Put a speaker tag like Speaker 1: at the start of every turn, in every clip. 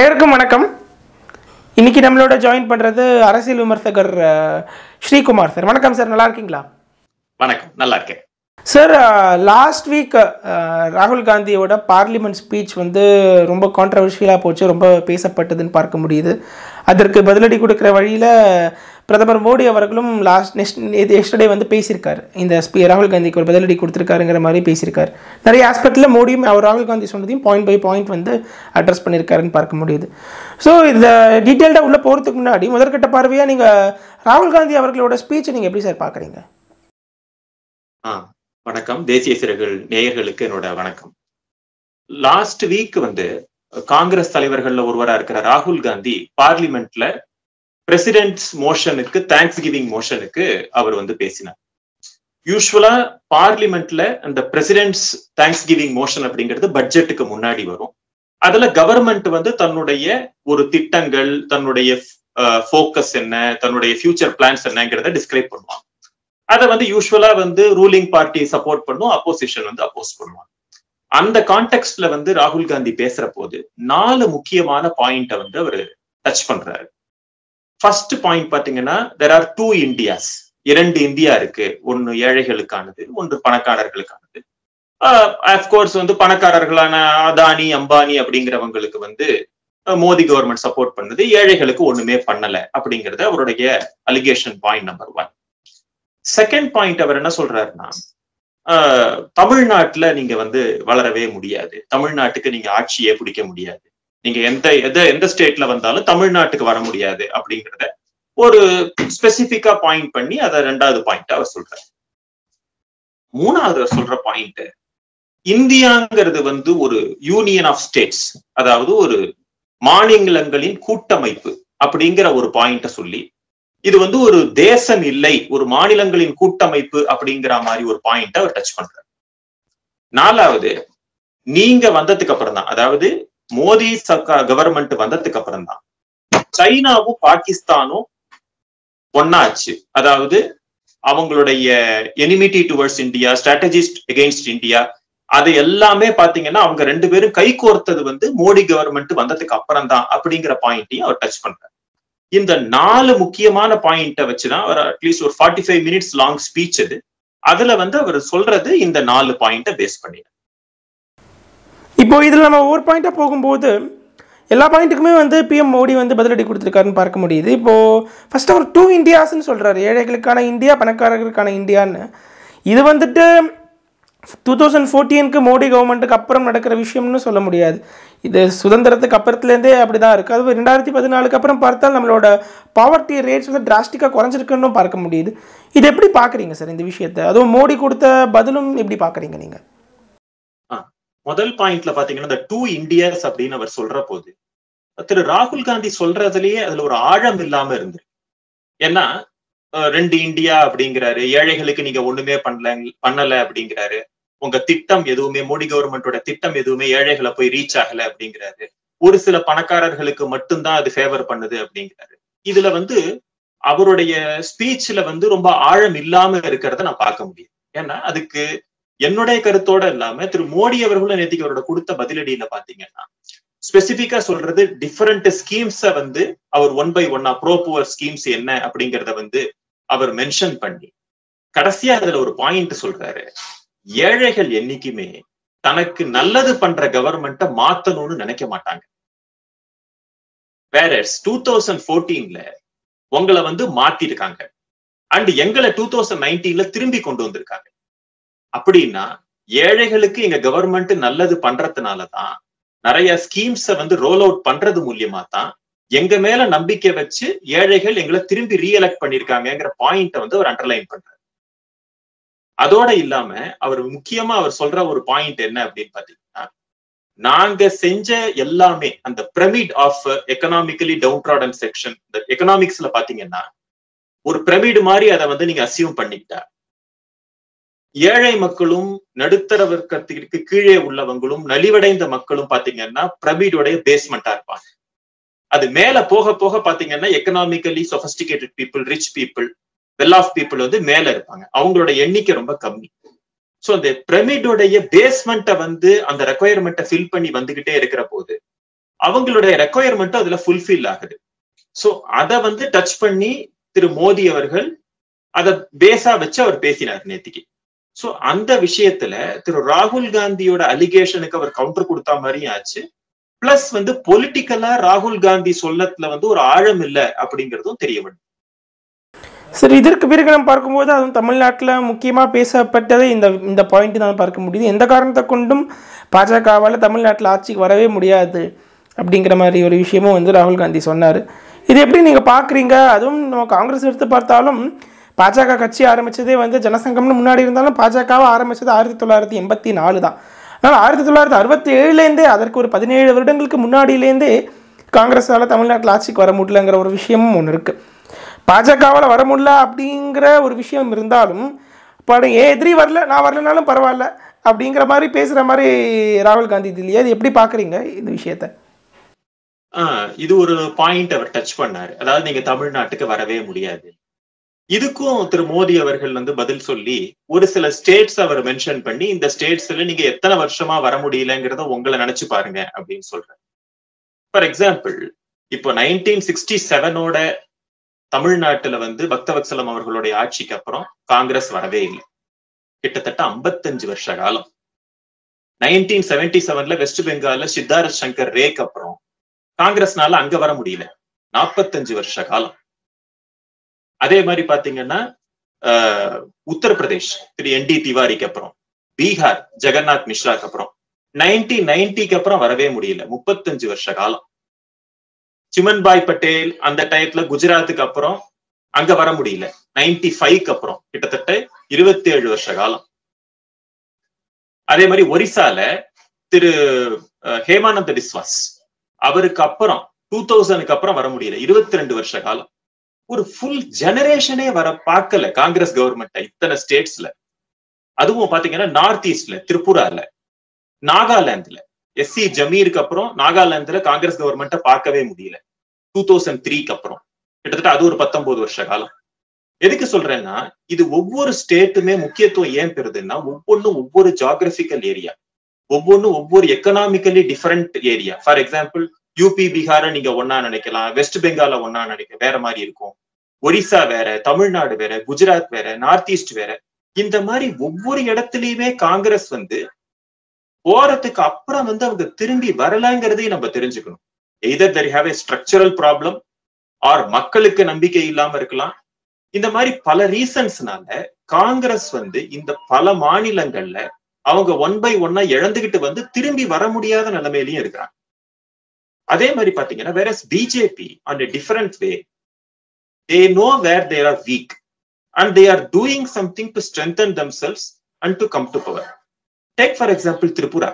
Speaker 1: அனைவருக்கும் வணக்கம். இன்னைக்கு நம்மளோட ஜாயின் பண்ணுறது அரசியல் விமர்சகர் ஸ்ரீகுமார் சார். வணக்கம் சார் நல்லா இருக்கீங்களா?
Speaker 2: வணக்கம் நல்லா இருக்கேன்.
Speaker 1: சார் லாஸ்ட் வீக் ராகுல் காந்தியோட பார்லிமெண்ட் ஸ்பீச் வந்து ரொம்ப கான்ட்ரவர்ஷியலாக போச்சு ரொம்ப பேசப்பட்டதுன்னு பார்க்க முடியுது. அதற்கு பதிலடி கொடுக்குற வழியில் பிரதமர் மோடி அவர்களும் லாஸ்ட் நெக்ஸ்ட் இது எஸ்டர்டே வந்து பேசியிருக்கார். இந்த ஸ்பீ ராகுல் காந்திக்கு ஒரு பதிலடி கொடுத்துருக்காருங்கிற மாதிரி பேசியிருக்காரு. நிறைய ஆஸ்பெக்டில் மோடியும் அவர் ராகுல் காந்தி சொன்னதையும் பாயிண்ட் பை பாயிண்ட் வந்து அட்ரஸ் பண்ணியிருக்காருன்னு பார்க்க முடியுது. ஸோ இந்த டீட்டெயில்டாக உள்ளே போகிறதுக்கு முன்னாடி முதற்கட்ட பார்வையாக நீங்கள் ராகுல் காந்தி அவர்களோட ஸ்பீச்சை நீங்கள் எப்படி சார் பார்க்குறீங்க?
Speaker 2: ஆ வணக்கம். தேசிய சிறகுகள் நேயர்களுக்கு என்னோட வணக்கம். லாஸ்ட் வீக் வந்து காங்கிரஸ் தலைவர்கள்ல ஒருவரா இருக்கிற ராகுல் காந்தி பார்லிமெண்ட்ல பிரசிடென்ட்ஸ் மோஷனுக்கு தேங்க்ஸ் கிவிங் மோஷனுக்கு அவர் வந்து பேசினார். யூஸ்வலா பார்லிமெண்ட்ல அந்த பிரசிடென்ட்ஸ் தேங்க்ஸ் கிவிங் மோஷன் அப்படிங்கிறது பட்ஜெட்டுக்கு முன்னாடி வரும். அதுல கவர்மெண்ட் வந்து தன்னுடைய ஒரு திட்டங்கள் தன்னுடைய ஃபோக்கஸ் என்ன தன்னுடைய ஃபியூச்சர் பிளான்ஸ் என்னங்கிறத டிஸ்கிரைப் பண்ணுவாங்க. அதை வந்து யூஸ்வலா வந்து ரூலிங் பார்ட்டி சப்போர்ட் பண்ணும் அப்போசிஷன் வந்து அப்போஸ் பண்ணுவாங்க. அந்த கான்டெக்ட்ல வந்து ராகுல் காந்தி பேசுற போது நாலு முக்கியமான பாயிண்ட வந்து அவர் டச் பண்றாரு. ஃபர்ஸ்ட் பாயிண்ட் பாத்தீங்கன்னா தெர் ஆர் டூ இந்தியாஸ் இரண்டு இந்தியா இருக்கு. ஒன்னு ஏழைகளுக்கானது ஒன்று பணக்காரர்களுக்கானது. அஃப்கோர்ஸ் வந்து பணக்காரர்களான அதானி அம்பானி அப்படிங்கிறவங்களுக்கு வந்து மோடி கவர்மெண்ட் சப்போர்ட் பண்ணது. ஏழைகளுக்கு ஒண்ணுமே பண்ணல அப்படிங்கறத அவருடைய allegation point number one second point அவர் என்ன சொல்றாருன்னா ஆஹ், தமிழ்நாட்டுல நீங்க வந்து வளரவே முடியாது. தமிழ்நாட்டுக்கு நீங்க ஆட்சியே பிடிக்க முடியாது. நீங்க எந்த எது எந்த ஸ்டேட்ல வந்தாலும் தமிழ்நாட்டுக்கு வர முடியாது அப்படிங்கிறத ஒரு ஸ்பெசிபிக்கா பாயிண்ட் பண்ணி அதை ரெண்டாவது பாயிண்ட் அவர் சொல்றாரு. மூணாவது அவர் சொல்ற பாயிண்ட் இந்தியாங்கிறது வந்து ஒரு யூனியன் ஆஃப் ஸ்டேட்ஸ் அதாவது ஒரு மாநிலங்களின் கூட்டமைப்பு அப்படிங்கிற ஒரு பாயிண்ட சொல்லி இது வந்து ஒரு தேசம் இல்லை ஒரு மாநிலங்களின் கூட்டமைப்பு அப்படிங்கிற மாதிரி ஒரு பாயிண்ட அவர் டச் பண்றாரு. நாலாவது நீங்க வந்ததுக்கு அப்புறம் தான் அதாவது மோடி சர்க்கார் கவர்மெண்ட் வந்ததுக்கு அப்புறம் தான் சைனாவும் பாகிஸ்தானும் ஒன்னாச்சு அதாவது அவங்களுடைய enmity towards India strategist against India அது எல்லாமே பாத்தீங்கன்னா அவங்க ரெண்டு பேரும் கை கோர்த்தது வந்து மோடி கவர்மெண்ட் வந்ததுக்கு அப்புறம் தான் அப்படிங்கிற பாயிண்ட்டையும் அவர் டச் பண்றாரு. இந்த நாலு முக்கியமான பாயிண்ட வச்சுதான் அவர் அட்லீஸ்ட் ஒரு forty five minutes long speech அது அதுல வந்து அவர் சொல்றது இந்த நாலு பாயிண்ட பேஸ் பண்ணி
Speaker 1: இப்போது இதில் நம்ம ஒவ்வொரு பாயிண்ட்டாக போகும்போது எல்லா பாயிண்ட்டுக்குமே வந்து பிஎம் மோடி வந்து பதிலடி கொடுத்துருக்காருன்னு பார்க்க முடியுது. இப்போது ஃபஸ்ட்டு அவர் டூ இந்தியாஸ்ன்னு சொல்கிறாரு ஏழைகளுக்கான இந்தியா பணக்காரர்களுக்கான இந்தியான்னு. இது வந்துட்டு டூ தௌசண்ட் ஃபோர்டீனுக்கு மோடி கவர்மெண்ட்டுக்கு அப்புறம் நடக்கிற விஷயம்னு சொல்ல முடியாது. இது சுதந்திரத்துக்கு அப்புறத்துலேருந்தே அப்படி தான் இருக்குது அதுவும் ரெண்டாயிரத்தி பதினாலுக்கு அப்புறம் பார்த்தால் நம்மளோட பாவர்ட்டி ரேட்ஸ் வந்து டிராஸ்டிக்காக குறைஞ்சிருக்குன்னு பார்க்க முடியுது. இது எப்படி பார்க்குறீங்க சார் இந்த விஷயத்தை? அதுவும் மோடி கொடுத்த பதிலும் எப்படி பார்க்குறீங்க நீங்கள்
Speaker 2: முதல் பாயிண்ட்ல பாத்தீங்கன்னா இந்த டூ இந்தியாஸ் அப்படின்னு அவர் சொல்ற போது திரு ராகுல் காந்தி சொல்றதுலயே அதுல ஒரு ஆழம் இல்லாம இருந்து ஏன்னா ரெண்டு இந்தியா அப்படிங்கிறாரு ஏழைகளுக்கு நீங்க ஒண்ணுமே பண்ணல பண்ணல அப்படிங்கிறாரு. உங்க திட்டம் எதுவுமே மோடி கவர்மெண்டோட திட்டம் எதுவுமே ஏழைகளை போய் ரீச் ஆகல அப்படிங்கிறாரு. ஒரு சில பணக்காரர்களுக்கு மட்டும்தான் அது ஃபேவர் பண்ணுது அப்படிங்கிறாரு. இதுல வந்து அவருடைய ஸ்பீச்ல வந்து ரொம்ப ஆழம் இல்லாம இருக்கிறத நான் பார்க்க முடியும். ஏன்னா அதுக்கு என்னுடைய கருத்தோட இல்லாம திரு மோடி அவர்களும் நேத்திக்கு அவரோட கொடுத்த பதிலடியில பாத்தீங்கன்னா ஸ்பெசிபிக்கா சொல்றது டிஃபரெண்ட் ஸ்கீம்ஸ வந்து அவர் ஒன் பை ஒன்னா ப்ரோ புவர் ஸ்கீம்ஸ் என்ன அப்படிங்கறத வந்து அவர் மென்ஷன் பண்ணி கடைசியா அதுல ஒரு பாயிண்ட் சொல்றாரு. ஏழைகள் என்னைக்குமே தனக்கு நல்லது பண்ற கவர்மெண்ட்டை மாத்தணும்னு நினைக்க மாட்டாங்க. வேற டூ தௌசண்ட் ஃபோர்டீன்ல உங்களை வந்து மாத்திருக்காங்க. அண்ட் எங்களை டூ தௌசண்ட் நைன்டீன்ல திரும்பி கொண்டு வந்திருக்காங்க. அப்படின்னா ஏழைகளுக்கு எங்க கவர்மெண்ட் நல்லது பண்றதுனாலதான் நிறைய ஸ்கீம்ஸ வந்து ரோல் அவுட் பண்றது மூலியமா தான் எங்க மேல நம்பிக்கை வச்சு ஏழைகள் எங்களை திரும்பி ரீஎலக்ட் பண்ணிருக்காங்கிற பாயிண்ட வந்து அவர் அண்டர்லைன் பண்றாரு. அதோட இல்லாம அவர் முக்கியமா அவர் சொல்ற ஒரு பாயிண்ட் என்ன அப்படின்னு பாத்தீங்கன்னா நாங்க செஞ்ச எல்லாமே அந்த pyramid of economically down section இந்த எக்கனாமிக்ஸ்ல பாத்தீங்கன்னா ஒரு பிரமிடு மாதிரி அதை வந்து நீங்க அசியூம் பண்ணிக்கிட்டா ஏழை மக்களும் நடுத்தர வர்க்கத்திற்கு கீழே உள்ளவங்களும் நலிவடைந்த மக்களும் பாத்தீங்கன்னா பிரமிடோடைய பேஸ்மெண்டா இருப்பாங்க. அது மேல போக போக பாத்தீங்கன்னா economically sophisticated people rich people well off people வந்து மேல இருப்பாங்க. அவங்களோட எண்ணிக்கை ரொம்ப கம்மி. சோ அந்த பிரமிடோடைய பேஸ்மெண்ட்டை வந்து அந்த ரெக்குயர்மெண்ட்டை ஃபில் பண்ணி வந்துகிட்டே இருக்கிற போது அவங்களுடைய ரெக்குயர்மெண்ட்டும் அதுல ஃபுல்ஃபில் ஆகுது. சோ அதை வந்து டச் பண்ணி திரு மோடி அவர்கள் அதை பேஸா வச்சு அவர் பேசினார் நேத்திக்கு. சோ அந்த விஷயத்துல திரு ராகுல் காந்தியோட அலிகேஷனுக்கு அவர் கவுண்டர் கொடுத்தா மாதிரியும் ஆச்சு. பிளஸ் வந்து பொலிட்டிக்கலா ராகுல் காந்தி சொல்லத்துல வந்து ஒரு ஆழம் இல்லை அப்படிங்கிறதும் தெரிய வேண்டும்
Speaker 1: சரி இதற்கு பிறகு நம்ம பார்க்கும்போது அதுவும் தமிழ்நாட்டில் முக்கியமாக பேசப்பட்டதே இந்த இந்த பாயிண்ட் தான் பார்க்க முடியுது. எந்த காரணத்தை கொண்டும் பாஜகவால் தமிழ்நாட்டில் ஆட்சிக்கு வரவே முடியாது அப்படிங்கிற மாதிரி ஒரு விஷயமும் வந்து ராகுல் காந்தி சொன்னார். இது எப்படி நீங்கள் பார்க்குறீங்க? அதுவும் நம்ம காங்கிரஸ் எடுத்து பார்த்தாலும் பாஜக கட்சி ஆரம்பித்ததே வந்து ஜனசங்கம்னு முன்னாடி இருந்தாலும் பாஜகவை ஆரம்பித்தது ஆயிரத்தி தொள்ளாயிரத்தி எண்பத்தி நாலு தான். ஆனால் ஆயிரத்தி தொள்ளாயிரத்தி அறுபத்தி ஏழுலேருந்தே அதற்கு ஒரு பதினேழு வருடங்களுக்கு முன்னாடியிலேருந்தே காங்கிரஸால் தமிழ்நாட்டில் ஆட்சிக்கு வர முடியலங்கிற ஒரு விஷயமும் ஒன்று இருக்குது பாஜகவால் வர முடியல அப்படிங்கிற ஒரு விஷயம் இருந்தாலும் படம் ஏ எதிரி வரல? நான் வரலனாலும் பரவாயில்ல அப்படிங்கிற மாதிரி பேசுகிற மாதிரி ராகுல் காந்தி இது இல்லையா? இது எப்படி பார்க்குறீங்க இந்த விஷயத்த?
Speaker 2: இது ஒரு பாயிண்ட் அவர் டச் பண்ணாரு. அதாவது நீங்க தமிழ்நாட்டுக்கு வரவே முடியாது. இதுக்கும் திரு மோடி அவர்கள் வந்து பதில் சொல்லி ஒரு சில ஸ்டேட்ஸ் அவர் மென்ஷன் பண்ணி இந்த ஸ்டேட்ஸ்ல நீங்க எத்தனை வருஷமா வர முடியலங்கிறத உங்களை நினைச்சு பாருங்க அப்படின்னு சொல்றாரு. ஃபார் எக்ஸாம்பிள் இப்போ நைன்டீன் சிக்ஸ்டி செவனோட தமிழ்நாட்டுல வந்து பக்தவத்சலம் அவர்களுடைய ஆட்சிக்கு அப்புறம் காங்கிரஸ் வரவே இல்லை. கிட்டத்தட்ட ஐம்பத்தஞ்சு வருஷ காலம். நைன்டீன் செவன்டி செவன்ல வெஸ்ட் பெங்கால்ல சித்தார்த் சங்கர் ரேக்கு அப்புறம் காங்கிரஸ்னால அங்க வர முடியல. நாற்பத்தஞ்சு வருஷ காலம். அதே மாதிரி பாத்தீங்கன்னா உத்தரப்பிரதேஷ் திரு என் டி திவாரிக்கு அப்புறம் பீகார் ஜெகநாத் மிஸ்ராக்கு அப்புறம் நைன்டி நைன்டிக்கு அப்புறம் வரவே முடியல. முப்பத்தஞ்சு வருஷ காலம். சிமன்பாய் பட்டேல் அந்த டயத்துல குஜராத்துக்கு அப்புறம் அங்க வர முடியல. நைன்டி ஃபைவ்க்கு அப்புறம் கிட்டத்தட்ட இருபத்தி ஏழு வருஷ காலம். அதே மாதிரி ஒரிசால திரு ஹேமானந்த பிஸ்வாஸ் அவருக்கு அப்புறம் டூ தௌசண்ட்க்கு அப்புறம் வர முடியல. இருபத்தி ரெண்டு வருஷ காலம். ஒரு ஃபுல் ஜெனரேஷனே வர பார்க்கல காங்கிரஸ் கவர்மெண்ட் இத்தனை ஸ்டேட்ஸ்ல அதுவும் பாத்தீங்கன்னா நார்த் ஈஸ்ட்ல திரிபுரால நாகாலாந்துல எஸ்சி ஜமீருக்கு அப்புறம் நாகாலாந்துல காங்கிரஸ் கவர்மெண்ட்டை பார்க்கவே முடியல. டூ தௌசண்ட் த்ரீக்கு அப்புறம். கிட்டத்தட்ட அது ஒரு பத்தொன்பது வருஷ காலம். எதுக்கு சொல்றேன்னா இது ஒவ்வொரு ஸ்டேட்டுமே முக்கியத்துவம் ஏன் பெறுதுன்னா ஒவ்வொன்றும் ஒவ்வொரு ஜாகிரபிக்கல் ஏரியா ஒவ்வொன்றும் ஒவ்வொரு economically different area for example UP பீகார நீங்க ஒன்னா நினைக்கலாம் வெஸ்ட் பெங்கால ஒன்னா நினைக்க வேற மாதிரி இருக்கும். ஒரிசா வேற தமிழ்நாடு வேற குஜராத் வேற நார்த் ஈஸ்ட் வேற. இந்த மாதிரி ஒவ்வொரு இடத்துலயுமே காங்கிரஸ் வந்து போறதுக்கு அப்புறம் வந்து அவங்க திரும்பி வரலங்கிறதையும் நம்ம தெரிஞ்சுக்கணும். Either there have a structural problem or மக்களுக்கு நம்பிக்கை இல்லாம இருக்கலாம். இந்த மாதிரி பல ரீசன்ஸ்னால காங்கிரஸ் வந்து இந்த பல மாநிலங்கள்ல அவங்க ஒன் பை ஒன்னா இழந்துகிட்டு வந்து திரும்பி வர முடியாத நிலைமையிலயும் இருக்கிறாங்க. அதே மாதிரி பாத்தீங்கன்னா வேற BJP on different way They know where there are weak and they are doing something to strengthen themselves and and to come to power take for example Tripura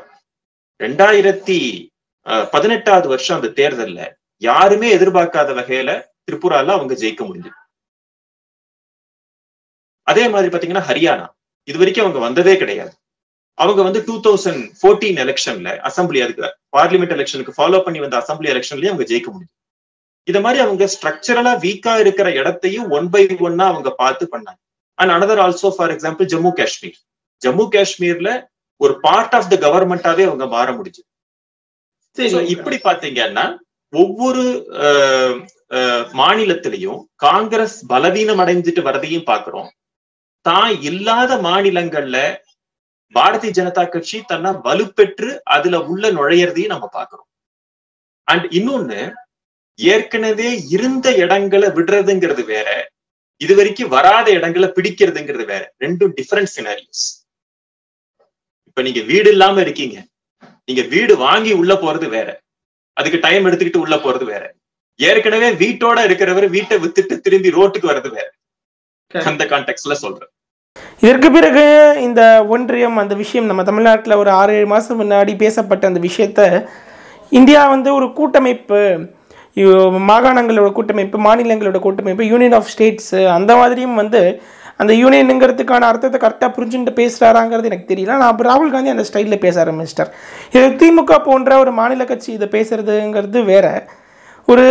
Speaker 2: ரெண்டாயிரத்தி பதினெட்டாவது வருஷம் அந்த தேர்தல்ல யாருமே எதிர்பார்க்காத வகையில திரிபுரால அவங்க ஜெயிக்க முடிஞ்சது. அதே மாதிரி பாத்தீங்கன்னா ஹரியானா. இது வரைக்கும் அவங்க வந்ததே கிடையாது. அவங்க வந்து டூ தௌசண்ட் ஃபோர்டீன் எலெக்ஷன்ல அசம்பிளி அதுக்கு பார்லிமெண்ட் எலெக்ஷனுக்கு ஃபாலோ பண்ணி வந்த அசம்பிளி எலெக்ஷன்லயும் அவங்க ஜெயிக்க முடியும் இந்த மாதிரி அவங்க ஸ்ட்ரக்சரலா வீக்கா இருக்கிற இடத்தையும் ஒன் பை ஒன்னா அவங்க பார்த்து பண்ணாங்க. And another also for example Jammu Kashmir Jammu காஷ்மீர்ல ஒரு பார்ட் ஆஃப் த கவர்மெண்டாவே அவங்க மாற முடிஞ்சு. இப்படி பாத்தீங்கன்னா ஒவ்வொரு மாநிலத்திலையும் காங்கிரஸ் பலவீனம் அடைஞ்சிட்டு வரதையும் பாக்குறோம் தான் இல்லாத மாநிலங்கள்ல பாரதிய ஜனதா கட்சி தன்னை வலுப்பெற்று அதுல உள்ள நுழையறதையும் நம்ம பாக்குறோம் அண்ட் இன்னொன்னு ஏற்கனவே இருந்த இடங்களை விடுறதுங்கிறது வேற இது வரைக்கும் வராத இடங்களை பிடிக்கிறதுங்கிறது வேற. ரெண்டும் டிஃபரெண்ட் சினாரியோஸ் இப்ப நீங்க வீடு இல்லாம இருக்கீங்க. நீங்க வீடு வாங்கி உள்ள போறது வேற. அதுக்கு டைம் எடுத்துக்கிட்டு உள்ள போறது வேற. ஏற்கனவே வீட்டோட இருக்கிறவர் வீட்டை வித்துட்டு திரும்பி ரோட்டுக்கு வர்றது வேற. அந்த கான்டெக்ட்ல சொல்றேன்.
Speaker 1: இதற்கு பிறகு இந்த ஒன்றியம் அந்த விஷயம் நம்ம தமிழ்நாட்டில் ஒரு ஆறு ஏழு மாதம் முன்னாடி பேசப்பட்ட அந்த விஷயத்த இந்தியா வந்து ஒரு கூட்டமைப்பு மாகாணங்களோட கூட்டமைப்பு மாநிலங்களோட கூட்டமைப்பு யூனியன் ஆஃப் ஸ்டேட்ஸு அந்த மாதிரியும் வந்து அந்த யூனியனுங்கிறதுக்கான அர்த்தத்தை கரெக்டாக புரிஞ்சுட்டு பேசுகிறாராங்கிறது எனக்கு தெரியல. நான் அப்போ ராகுல் காந்தி அந்த ஸ்டைலில் பேச ஆரம்பிச்சிட்டார். இது திமுக போன்ற ஒரு மாநில கட்சி இதை பேசுகிறதுங்கிறது வேற. ஒரு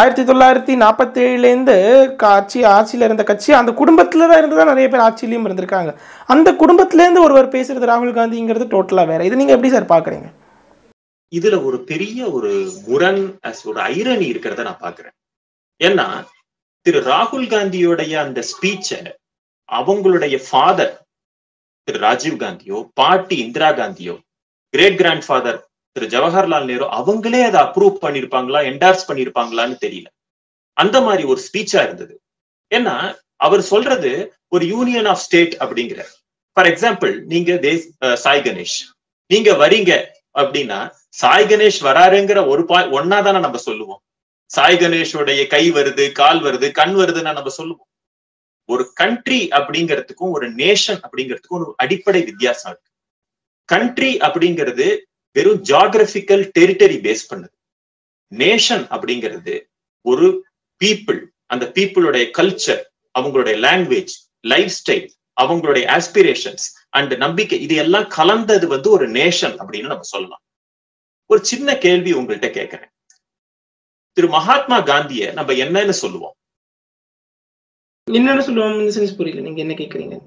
Speaker 1: ஆயிரத்தி தொள்ளாயிரத்தி நாற்பத்தேழுலேருந்து ஆட்சி ஆட்சியில் இருந்த கட்சி அந்த குடும்பத்தில் தான் இருந்து தான் நிறைய பேர் ஆட்சியிலையும் இருந்திருக்காங்க. அந்த குடும்பத்துலேருந்து ஒருவர் பேசுகிறது ராகுல் காந்திங்கிறது டோட்டலாக வேறு. இது நீங்கள் எப்படி சார் பார்க்குறீங்க
Speaker 2: இதுல ஒரு பெரிய ஒரு முரண் ஒரு ஐரணி இருக்கிறத நான் பாக்குறேன் ஏன்னா திரு ராகுல் காந்தியோடைய அந்த ஸ்பீச்ச அவங்களுடைய ஃபாதர் திரு ராஜீவ் காந்தியோ பாட்டி Indira காந்தியோ great grand father Thiru Jawaharlal Nehru அவங்களே அதை அப்ரூவ் பண்ணிருப்பாங்களா என்டார்ஸ் பண்ணிருப்பாங்களான்னு தெரியல. அந்த மாதிரி ஒரு ஸ்பீச்சா இருந்தது. ஏன்னா அவர் சொல்றது ஒரு யூனியன் ஆஃப் ஸ்டேட் அப்படிங்கிற ஃபார் எக்ஸாம்பிள் நீங்க தேஸ் சாய் கணேஷ் நீங்க வரீங்க அப்படின்னா சாய் கணேஷ் வராருங்கிற ஒரு பா ஒன்னா தானே நம்ம சொல்லுவோம். சாய் கணேஷோடைய கை வருது கால் வருது கண் வருதுன்னா நம்ம சொல்லுவோம். ஒரு கண்ட்ரி அப்படிங்கிறதுக்கும் ஒரு நேஷன் அப்படிங்கிறதுக்கும் ஒரு அடிப்படை வித்தியாசம் இருக்கு. கண்ட்ரி அப்படிங்கிறது வெறும் ஜாகிரபிக்கல் டெரிட்டரி பேஸ் பண்ணுது. நேஷன் அப்படிங்கிறது ஒரு பீப்புள் அந்த பீப்புளுடைய கல்ச்சர் அவங்களுடைய லாங்குவேஜ் லைஃப் ஸ்டைல் அவங்களுடைய ஆஸ்பிரேஷன்ஸ் அண்ட் நம்பிக்கை இது எல்லாம் கலந்தது வந்து ஒரு நேஷன் அப்படின்னு நம்ம சொல்லலாம். ஒரு சின்ன கேள்வி உங்கள்கிட்ட கேட்கிறேன். திரு மகாத்மா காந்திய நம்ம என்னன்னு சொல்லுவோம்?
Speaker 1: என்னன்னு சொல்லுவோம்? புரியல. நீங்க என்ன கேக்குறீங்க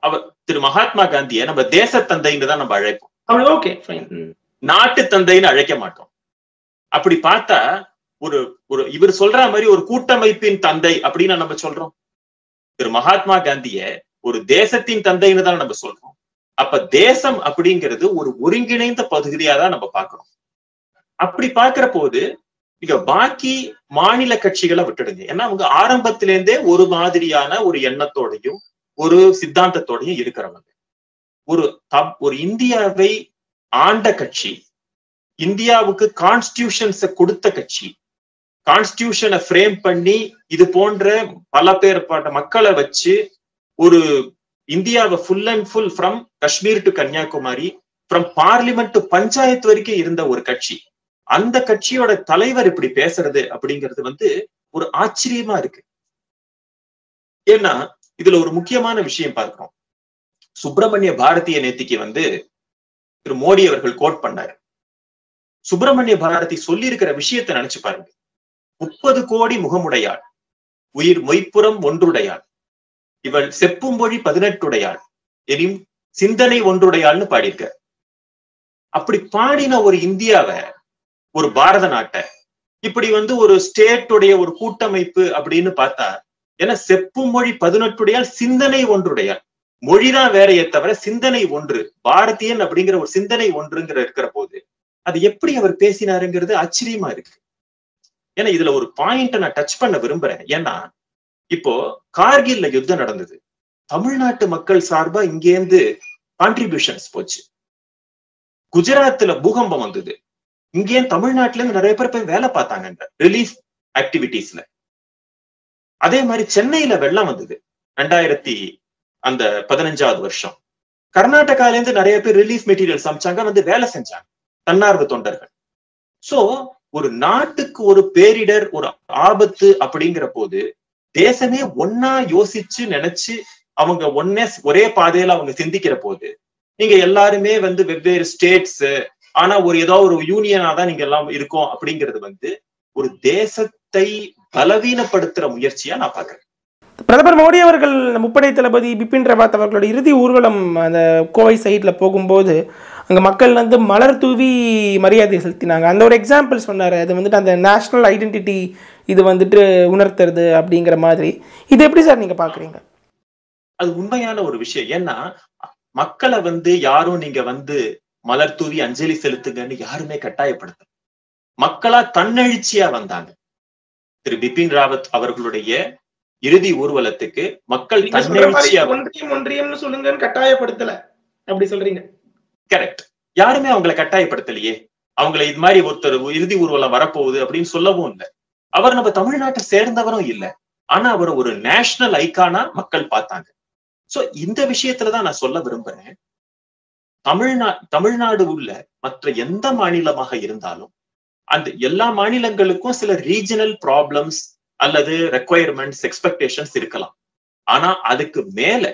Speaker 2: அவர் திரு மகாத்மா காந்திய நம்ம தேச தந்தைன்னு தான் நம்ம அழைப்போம்.
Speaker 1: அவ்வளவு ஓகே
Speaker 2: நாட்டு தந்தைன்னு அழைக்க மாட்டோம். அப்படி பார்த்தா ஒரு ஒரு இவர் சொல்ற மாதிரி ஒரு கூட்டமைப்பின் தந்தை அப்படின்னு நம்ம சொல்றோம். திரு மகாத்மா காந்திய ஒரு தேசத்தின் தந்தைன்னு தான் நம்ம சொல்றோம். அப்ப தேசம் அப்படிங்கிறது ஒரு ஒருங்கிணைந்த பகுதியா தான் நம்ம பாக்குறோம் அப்படி பாக்குற போது இங்க பாக்கி மாநில கட்சிகளை விட்டுடுங்க. ஏன்னா அவங்க ஆரம்பத்திலேருந்தே ஒரு மாதிரியான ஒரு எண்ணத்தோடையும் ஒரு சித்தாந்தத்தோடையும் இருக்கிறவங்க. ஒரு தப் ஒரு இந்தியாவை ஆண்ட கட்சி இந்தியாவுக்கு கான்ஸ்டியூஷன்ஸ கொடுத்த கட்சி கான்ஸ்டியூஷனை ஃப்ரேம் பண்ணி இது போன்ற பல பேர்பட்ட மக்களை வச்சு ஒரு இந்தியாவை full and full from Kashmir to Kanyakumari from parliament to panchayat வரைக்கும் இருந்த ஒரு கட்சி. அந்த கட்சியோட தலைவர் இப்படி பேசுறது அப்படிங்கிறது வந்து ஒரு ஆச்சரியமா இருக்கு. ஏன்னா இதுல ஒரு முக்கியமான விஷயம் பார்க்கிறோம். சுப்பிரமணிய பாரதிய நேத்திக்கு வந்து திரு மோடி அவர்கள் கோட் பண்ணாரு. சுப்பிரமணிய பாரதி சொல்லி இருக்கிற விஷயத்தை நினைச்சு பாருங்க. முப்பது கோடி முகமுடையாள். உயிர் மொய்ப்புறம் ஒன்றுடையாள். இவள் செப்பும்பொழி பதினெட்டுடையாள். எனினும் சிந்தனை ஒன்றுடையாள்னு பாடியிருக்க. அப்படி பாடின ஒரு இந்தியாவை ஒரு பாரத நாட்டை இப்படி வந்து ஒரு ஸ்டேட்டுடைய ஒரு கூட்டமைப்பு அப்படின்னு பார்த்தா ஏன்னா செப்பு மொழி பதினெட்டுடையால் சிந்தனை ஒன்றுடையால் மொழிதான் வேறையே தவிர சிந்தனை ஒன்று பாரதியன் அப்படிங்கிற ஒரு சிந்தனை ஒன்றுங்கிற இருக்கிற போது அது எப்படி அவர் பேசினாருங்கிறது ஆச்சரியமா இருக்கு. ஏன்னா இதுல ஒரு பாயிண்ட் நான் டச் பண்ண விரும்புறேன். ஏன்னா இப்போ கார்கில்ல யுத்தம் நடந்தது. தமிழ்நாட்டு மக்கள் சார்பா இங்கேருந்து கான்ட்ரிபியூஷன்ஸ் போச்சு. குஜராத்ல பூகம்பம் வந்தது. இங்கே தமிழ்நாட்டுல இருந்து நிறைய பேர் போய் வேலை பார்த்தாங்க ரிலீஃப் ஆக்டிவிட்டீஸ்ல அதே மாதிரி சென்னையில வெள்ளம் வந்தது. ரெண்டாயிரத்தி அந்த பதினஞ்சாவது வருஷம். கர்நாடகால இருந்து நிறைய பேர் ரிலீஃப் மெட்டீரியல்ஸ் அமைச்சாங்க வந்து வேலை செஞ்சாங்க. தன்னார்வ தொண்டர்கள். சோ ஒரு நாட்டுக்கு ஒரு பேரிடர் ஒரு ஆபத்து அப்படிங்கிற போது தேசமே ஒன்னா யோசிச்சு நினைச்சு அவங்க ஒன்னே ஒரே பாதையில அவங்க சிந்திக்கிற போது நீங்க எல்லாருமே வந்து வெவ்வேறு ஸ்டேட்ஸ் ஆனா ஒரு ஏதோ ஒரு யூனியனா தான் நீங்க எல்லாம் இருக்கோம் அப்படிங்கிறது வந்து ஒரு தேசத்தை பலவீனப்படுத்துற முயற்சியா நான் பாக்குறேன்
Speaker 1: பிரதமர் மோடி அவர்கள் முப்படை தளபதி பிபின் ரவாத் அவர்களோட இறுதி ஊர்வலம் அந்த கோவை சைட்ல போகும்போது அங்கே மக்கள் வந்து மலர் தூவி மரியாதை செலுத்தினாங்க. அந்த ஒரு எக்ஸாம்பிள் சொன்னார். அது வந்துட்டு அந்த நேஷ்னல் ஐடென்டிட்டி இது வந்துட்டு உணர்த்துறது அப்படிங்கிற மாதிரி. இது எப்படி சார் நீங்கள் பார்க்குறீங்க
Speaker 2: அது உண்மையான ஒரு விஷயம். ஏன்னா மக்களை வந்து யாரும் நீங்க வந்து மலர் தூவி அஞ்சலி செலுத்துங்கன்னு யாருமே கட்டாயப்படுத்த மக்களா தன்னெழுச்சியா வந்தாங்க. திரு பிபின் ராவத் அவர்களுடைய இறுதி ஊர்வலத்துக்கு மக்கள் தன்னெழுச்சியா
Speaker 1: ஒன்றியம் ஒன்றியம்னு சொல்லுங்கன்னு கட்டாயப்படுத்தல. அப்படி சொல்றீங்க.
Speaker 2: கரெக்ட் யாருமே அவங்களை கட்டாயப்படுத்தலையே. அவங்களை இது மாதிரி ஒருத்தர் இறுதி ஊர்வலம் வரப்போகுது அப்படின்னு சொல்லவும் இல்லை. அவர் நம்ம தமிழ்நாட்டை சேர்ந்தவரும் இல்லை. ஆனா அவர் ஒரு நேஷனல் ஐக்கானா மக்கள் பார்த்தாங்க. சோ இந்த விஷயத்துலதான் நான் சொல்ல விரும்புறேன். தமிழ்நா தமிழ்நாடு உள்ள மற்ற எந்த மாநிலமாக இருந்தாலும் அந்த எல்லா மாநிலங்களுக்கும் சில ரீஜனல் ப்ராப்ளம்ஸ் அல்லது ரெக்குவயர்மெண்ட்ஸ் எக்ஸ்பெக்டேஷன்ஸ் இருக்கலாம். ஆனா அதுக்கு மேல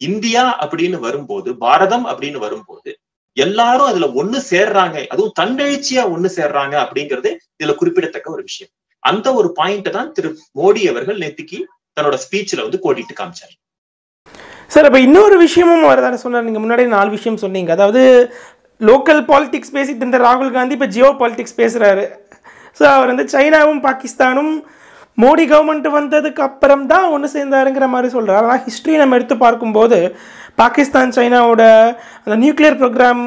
Speaker 2: இந்தியா அப்படின்னு வரும்போது பாரதம் அப்படின்னு வரும்போது எல்லாரும் அதுல ஒண்ணு சேர்றாங்க. அதுவும் தன்னெழுச்சியா ஒண்ணு சேர்றாங்க அப்படிங்கிறது இதுல குறிப்பிடத்தக்க ஒரு விஷயம். அந்த ஒரு பாயிண்ட் தான் திரு மோடி அவர்கள் நேத்திக்கு தன்னோட ஸ்பீச்ல வந்து கோடிட்டு காமிச்சார்.
Speaker 1: சார் அப்ப இன்னொரு விஷயமும் வரதான சொன்னார். நீங்கள் முன்னாடியே நாலு விஷயம் சொன்னீங்க. அதாவது லோக்கல் பாலிடிக்ஸ் பேசிட்டு இருந்த ராகுல் காந்தி இப்போ ஜியோ பாலிடிக்ஸ் பேசுகிறாரு ஸோ அவர் வந்து சைனாவும் பாகிஸ்தானும் மோடி கவர்மெண்ட் வந்ததுக்கு அப்புறம் தான் ஒன்று சேர்ந்தாருங்கிற மாதிரி சொல்கிறார் ஆனால் ஹிஸ்ட்ரி நம்ம எடுத்து பார்க்கும்போது பாகிஸ்தான் சைனாவோட அந்த நியூக்ளியர் ப்ரோக்ராம்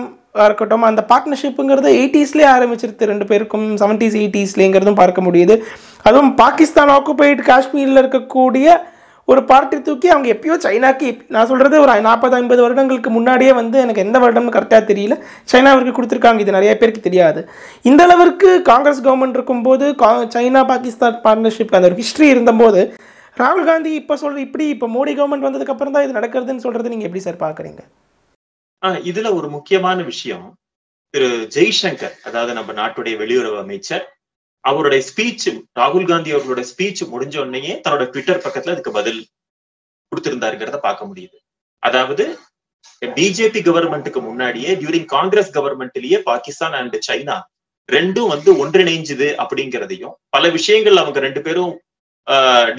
Speaker 1: இருக்கட்டும் அந்த பார்ட்னர்ஷிப்புங்கிறது எயிட்டிஸ்லேயே ஆரம்பிச்சிருது ரெண்டு பேருக்கும் செவன்டிஸ் எயிட்டிஸ்லேங்கிறதும் பார்க்க முடியுது. அதுவும் பாகிஸ்தான் ஆக்குபைடு காஷ்மீரில் இருக்கக்கூடிய ஒரு பார்ட்டி தூக்கி அவங்க எப்பயோ சைனாக்கு நான் சொல்கிறது ஒரு நாற்பது ஐம்பது வருடங்களுக்கு முன்னாடியே வந்து எனக்கு எந்த வருடம்னு கரெக்டாக தெரியல. சைனாவிற்கு கொடுத்துருக்காங்க இது நிறைய பேருக்கு தெரியாது. இந்த அளவிற்கு காங்கிரஸ் கவர்மெண்ட் இருக்கும்போது கா சைனா பாகிஸ்தான் பார்ட்னர்ஷிப் அந்த ஒரு ஹிஸ்ட்ரி இருந்தபோது ராகுல் காந்தி இப்போ சொல்கிற இப்படி இப்போ மோடி கவர்மெண்ட் வந்ததுக்கு அப்புறம் தான் இது நடக்கிறதுன்னு சொல்கிறது நீங்கள் எப்படி சார் பார்க்குறீங்க?
Speaker 2: ஆ இதில் ஒரு முக்கியமான விஷயம் திரு ஜெய்சங்கர் அதாவது நம்ம நாட்டுடைய வெளியுறவு அமைச்சர் அவருடைய ஸ்பீச் ராகுல் காந்தி அவர்களுடைய ஸ்பீச் முடிஞ்ச உடனேயே தன்னோட ட்விட்டர் பக்கத்துல அதுக்கு பதில் கொடுத்திருந்தாருங்கிறத பார்க்க முடியுது. அதாவது பிஜேபி கவர்மெண்ட்டுக்கு முன்னாடியே டியூரிங் காங்கிரஸ் கவர்மெண்ட்லயே பாகிஸ்தான் அண்ட் சைனா ரெண்டும் வந்து ஒன்றிணைஞ்சுது அப்படிங்கிறதையும் பல விஷயங்கள் அவங்க ரெண்டு பேரும்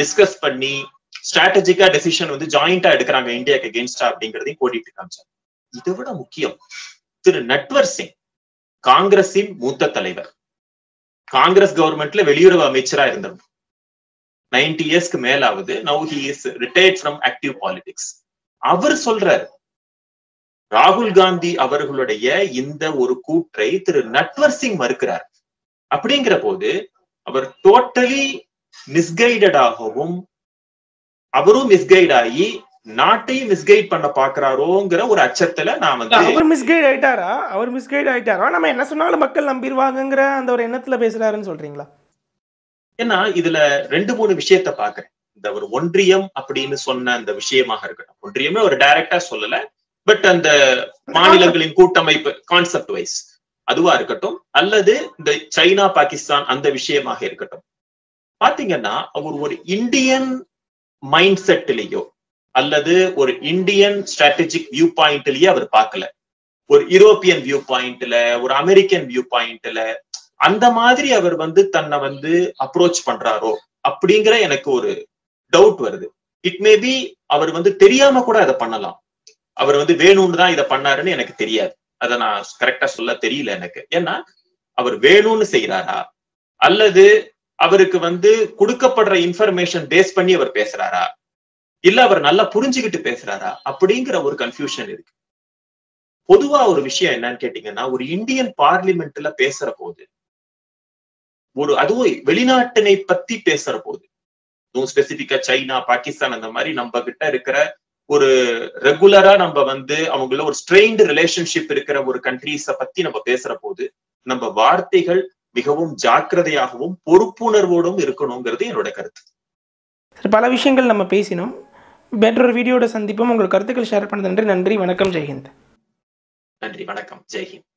Speaker 2: டிஸ்கஸ் பண்ணி ஸ்ட்ராட்டஜிக்கா டெசிஷன் வந்து ஜாயிண்டா எடுக்கிறாங்க இந்தியாக்கு அகேன்ஸ்டா அப்படிங்கிறதையும் கோடிட்டு காமிச்சாங்க. இதை விட முக்கியம் திரு நட்வர் சிங் காங்கிரசின் மூத்த தலைவர். காங்கிரஸ் கவர்மெண்ட்ல வெளியுறவு அமைச்சரா இருந்தவர். நைன்டி இயர்ஸ்க்கு மேலாவது now he is retired from active politics அவர் சொல்றாரு ராகுல் காந்தி அவர்களுடைய இந்த ஒரு கூற்றை திரு நட்வர் சிங் மறுக்கிறார். அப்படிங்கிற போது அவர் டோட்டலி மிஸ்கைடடாகவும் அவரும் மிஸ்கைட் ஆகி நாட்டையும் மிஸ்கைட் பண்ண பாக்குறாரோங்கிற ஒரு அச்சத்துல நான் வந்து
Speaker 1: அவர் மிஸ்கைட் ஆயிட்டாரா? அவர் மிஸ்கைட் ஆயிட்டாரா? நம்ம என்ன சொன்னாலும் மக்கள் நம்பிடுவாங்கங்கிற அந்த ஒரு எண்ணத்தில் பேசுகிறாருன்னு சொல்கிறீங்களா
Speaker 2: ஏன்னா இதுல ரெண்டு மூணு விஷயத்த பாக்குறேன் இந்த ஒரு ஒன்றியம் அப்படின்னு சொன்ன அந்த விஷயமாக இருக்கட்டும். ஒன்றியமே ஒரு டைரக்டா சொல்லல. பட் அந்த மாநிலங்களின் கூட்டமைப்பு கான்செப்ட் வைஸ் அதுவா இருக்கட்டும். அல்லது இந்த சைனா பாகிஸ்தான் அந்த விஷயமாக இருக்கட்டும். பாத்தீங்கன்னா அவர் ஒரு இந்தியன் மைண்ட் செட்லயோ அல்லது ஒரு இந்தியன் ஸ்ட்ராட்டஜிக் வியூ பாயிண்ட்லயே அவர் பார்க்கல. ஒரு யூரோப்பியன் வியூ பாயிண்ட்ல ஒரு அமெரிக்கன் வியூ பாயிண்ட்ல அந்த மாதிரி அவர் வந்து தன்னை வந்து அப்ரோச் பண்றாரோ அப்படிங்கிற எனக்கு ஒரு டவுட் வருது. இட் மே பி அவர் வந்து தெரியாம கூட அதை பண்ணலாம். அவர் வந்து வேணும்னு தான் இதை பண்ணாருன்னு எனக்கு தெரியாது. அதை நான் கரெக்டா சொல்ல தெரியல எனக்கு. ஏன்னா அவர் வேணும்னு செய்யறாரா அல்லது அவருக்கு வந்து கொடுக்கப்படுற இன்ஃபர்மேஷன் பேஸ் பண்ணி அவர் பேசுறாரா? இல்ல அவர் நல்லா புரிஞ்சுக்கிட்டு பேசுறாரா? அப்படிங்கிற ஒரு கன்ஃபியூஷன் இருக்கு. பொதுவா ஒரு விஷயம் என்னன்னு கேட்டீங்கன்னா ஒரு இந்தியன் பார்லிமெண்ட்ல பேசுற போது ஒரு அதுவும் வெளிநாட்டினை பத்தி பேசுற போது அதுவும் ஸ்பெசிபிக்கா சைனா பாகிஸ்தான் அந்த மாதிரி நம்ம கிட்ட இருக்கிற ஒரு ரெகுலரா நம்ம வந்து அவங்கள ஒரு ஸ்ட்ரெயின்டு ரிலேஷன்ஷிப் இருக்கிற ஒரு கண்ட்ரீஸ பத்தி நம்ம பேசுற போது நம்ம வார்த்தைகள் மிகவும் ஜாக்கிரதையாகவும் பொறுப்புணர்வோடும் இருக்கணுங்கிறது என்னோட கருத்து.
Speaker 1: பல விஷயங்கள் நம்ம பேசினோம். வேற்றொரு வீடியோட சந்திப்போம். உங்கள் கருத்துக்கள் ஷேர் பண்ணது நன்றி நன்றி. வணக்கம். ஜெய்ஹிந்த்.
Speaker 2: நன்றி. வணக்கம். ஜெய்ஹிந்த்.